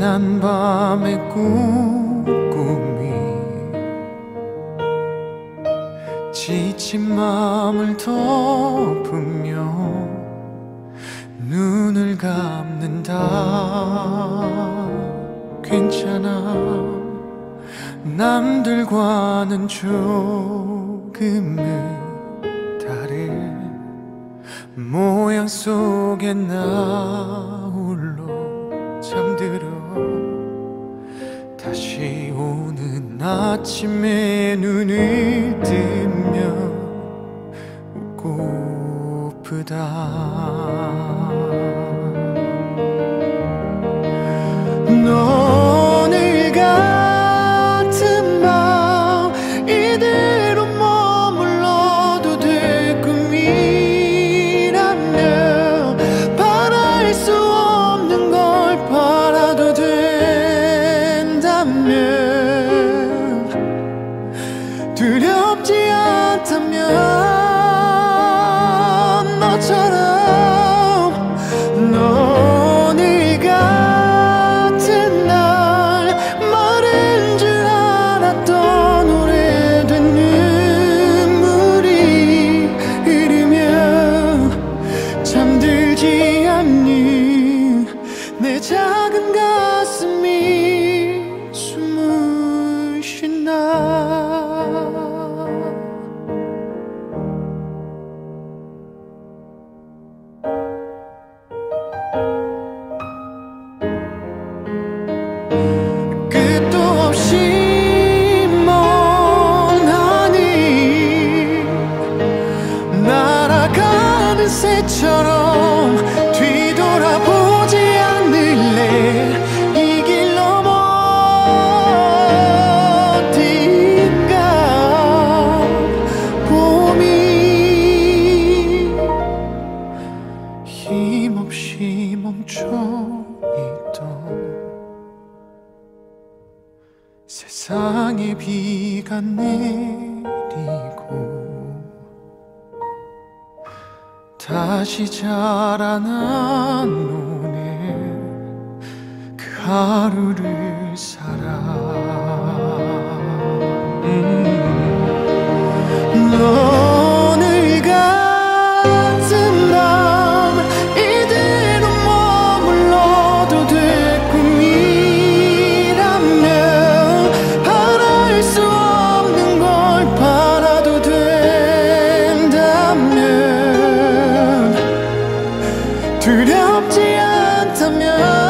지난 밤의 꿈꾸미 지친 마음을 덮으며 눈을 감는다. 괜찮아. 남들과는 조금은 다른 모양 속에 나 홀로 잠들어 다시 오는 아침에 눈을 뜨며 웃고프다 않는 내 작은 가 날아가는 새처럼 뒤돌아보지 않을래? 이길 넘어 어딘가 봄이 힘없이 멈춰 있던 세상에 비가 내 다시 자라난 오늘 그 하루를 살아 두렵지 않다면